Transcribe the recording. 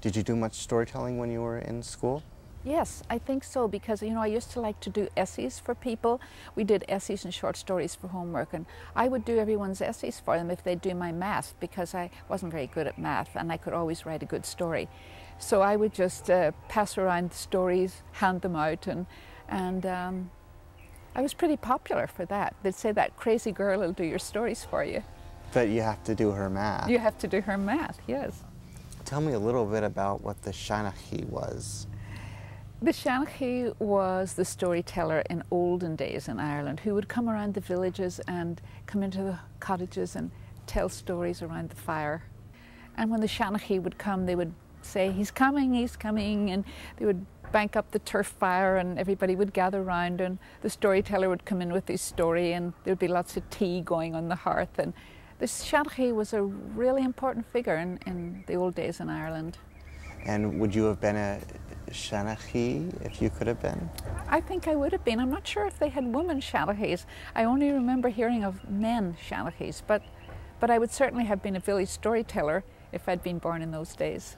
Did you do much storytelling when you were in school? Yes, I think so because you know I used to like to do essays for people. We did essays and short stories for homework, and I would do everyone's essays for them if they'd do my math because I wasn't very good at math and I could always write a good story. So I would just uh, pass around the stories, hand them out, and and um, I was pretty popular for that. They'd say that crazy girl will do your stories for you. But you have to do her math. You have to do her math, yes. Tell me a little bit about what the Seanchaí was. The Seanchaí was the storyteller in olden days in Ireland who would come around the villages and come into the cottages and tell stories around the fire. And when the Seanchaí would come, they would say, He's coming, he's coming, and they would bank up the turf fire and everybody would gather round and the storyteller would come in with his story and there'd be lots of tea going on the hearth and the Seanchaí was a really important figure in, in the old days in Ireland. And would you have been a Seanchaí if you could have been? I think I would have been. I'm not sure if they had women Seanchaís. I only remember hearing of men Seanchaís, but, but I would certainly have been a village storyteller if I'd been born in those days.